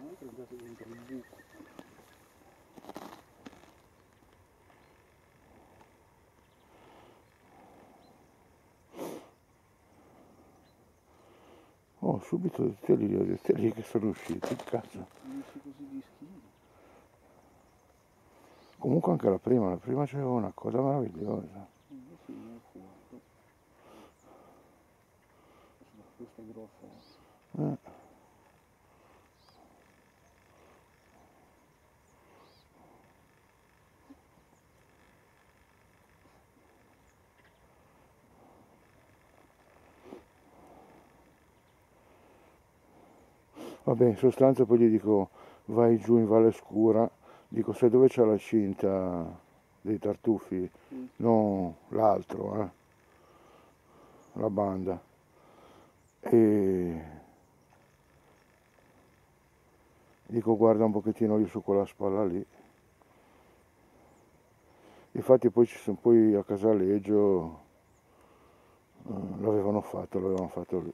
andato dentro il buco. Oh, subito tutti lì, tutti lì che sono usciti, cazzo. di schifo. Comunque anche la prima, la prima c'era una cosa meravigliosa. Questa è grossa. Eh. Vabbè, in sostanza poi gli dico vai giù in Valle Scura, dico sai dove c'è la cinta dei tartufi, mm. non l'altro, eh? la banda. E dico guarda un pochettino lì su quella spalla lì. Infatti poi, ci sono, poi a Casaleggio eh, l'avevano fatto, l'avevano fatto lì.